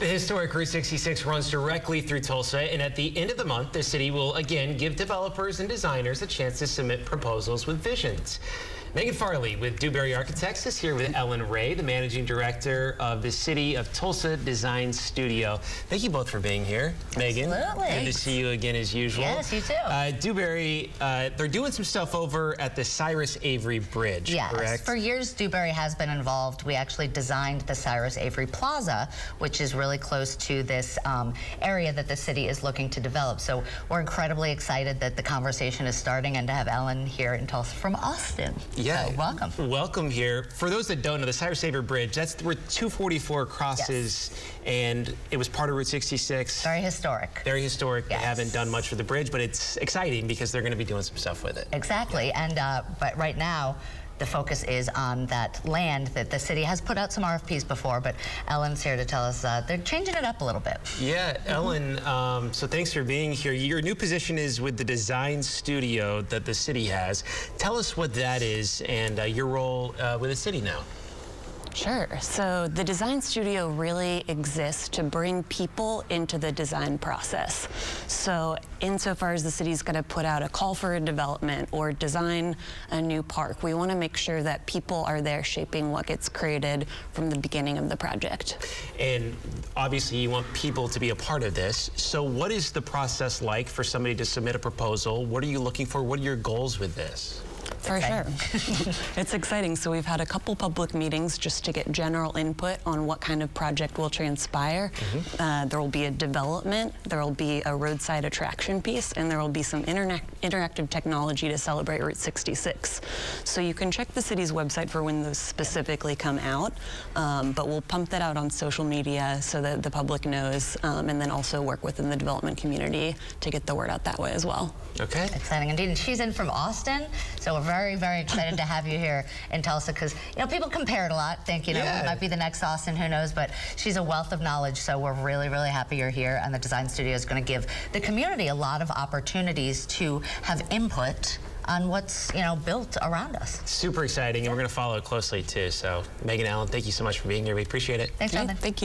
The historic Route 66 runs directly through Tulsa, and at the end of the month, the city will again give developers and designers a chance to submit proposals with visions. Megan Farley with Dewberry Architects is here with Ellen Ray, the managing director of the City of Tulsa Design Studio. Thank you both for being here. Megan, Absolutely. good to see you again as usual. Yes, you too. Uh, Dewberry, uh, they're doing some stuff over at the Cyrus Avery Bridge, Yes, correct? for years Dewberry has been involved. We actually designed the Cyrus Avery Plaza, which is really close to this um, area that the city is looking to develop. So we're incredibly excited that the conversation is starting and to have Ellen here in Tulsa from Austin. Yeah. So welcome. Welcome here. For those that don't know, the Cyrus Avery Bridge, that's where 244 crosses, and it was part of Route 66. Very historic. Very historic. They haven't done much for the bridge, but it's exciting because they're going to be doing some stuff with it. Exactly. And uh, but right now, the focus is on that land that the city has put out some RFPs before, but Ellen's here to tell us uh, they're changing it up a little bit. Yeah, Ellen, um, so thanks for being here. Your new position is with the design studio that the city has. Tell us what that is and uh, your role uh, with the city now. Sure. So the design studio really exists to bring people into the design process. So insofar as the city's going to put out a call for a development or design a new park, we want to make sure that people are there shaping what gets created from the beginning of the project. And obviously, you want people to be a part of this. So, what is the process like for somebody to submit a proposal? What are you looking for? What are your goals with this? For sure. it's exciting. So we've had a couple public meetings just to get general input on what kind of project will transpire. Uh, there will be a development, there will be a roadside attraction piece, and there will be some interna- interactive technology to celebrate Route 66. So you can check the city's website for when those specifically come out, um, but we'll pump that out on social media so that the public knows, um, and then also work within the development community to get the word out that way as well. Okay. Exciting indeed. And she's in from Austin, so we're very, very excited to have you here in Tulsa because, you know, people compare it a lot, think, you know, Yeah. it might be the next Austin, who knows, but she's a wealth of knowledge, so we're really, really happy you're here. And the design studio is going to give the community a lot of opportunities to have input on what's, you know, built around us. Super exciting, and we're going to follow it closely too. So, Megan Ellen, thank you so much for being here. We appreciate it. Thanks, Jonathan. Thank you.